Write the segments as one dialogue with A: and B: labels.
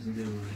A: сделали.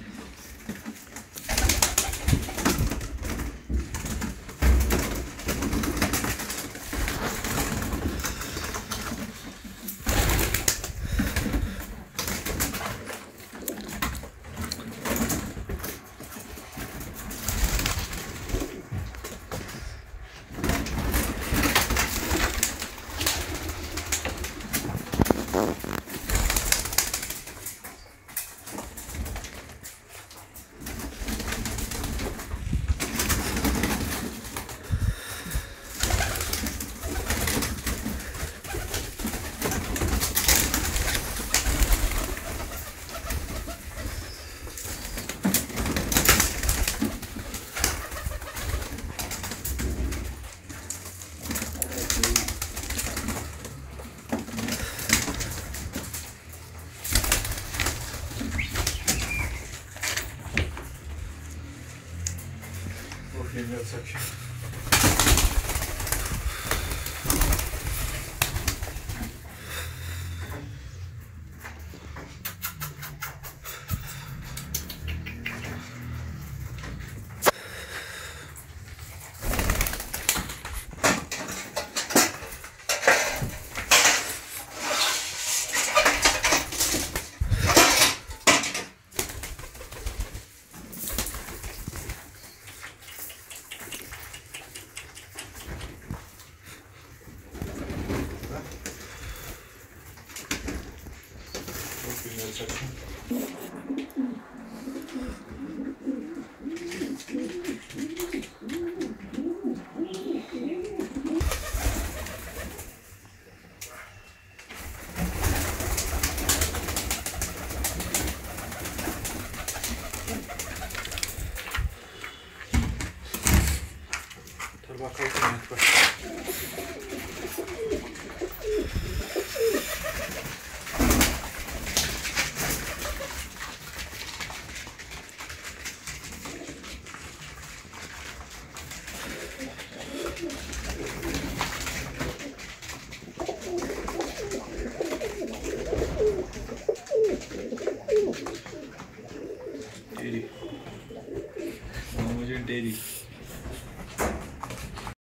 A: Плохие сообщения. Bakayım yapsak şimdi. Dur bakalım Mehmet bak. dating.